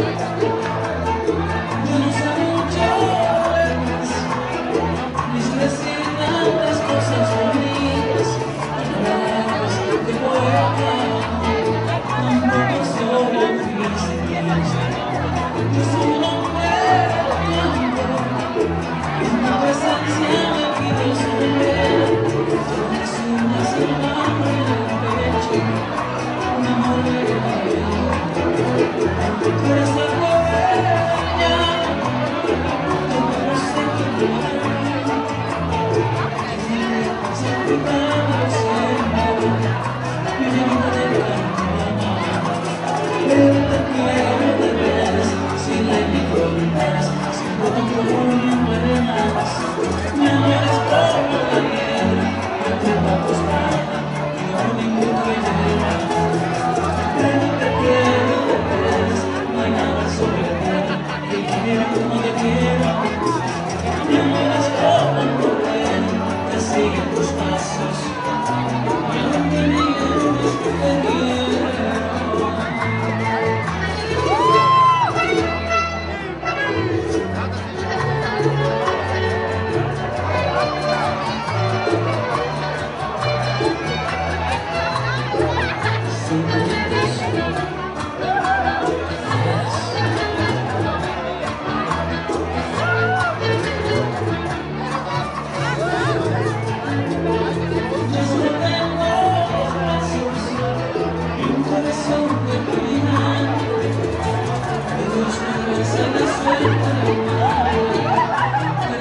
Thank you. Verdadero. Tú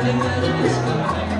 que liberan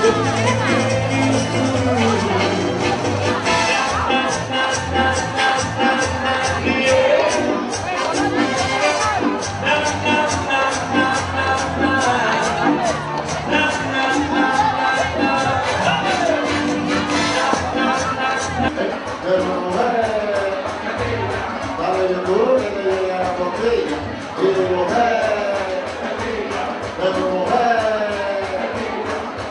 Pero